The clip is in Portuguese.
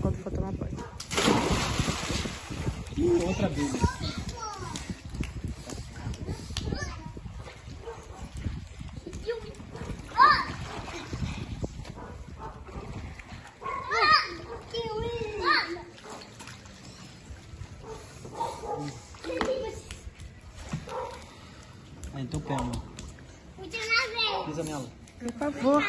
avisar quando for tomar banho. E outra vez. Então pega, amor. Pisa nela. Por favor.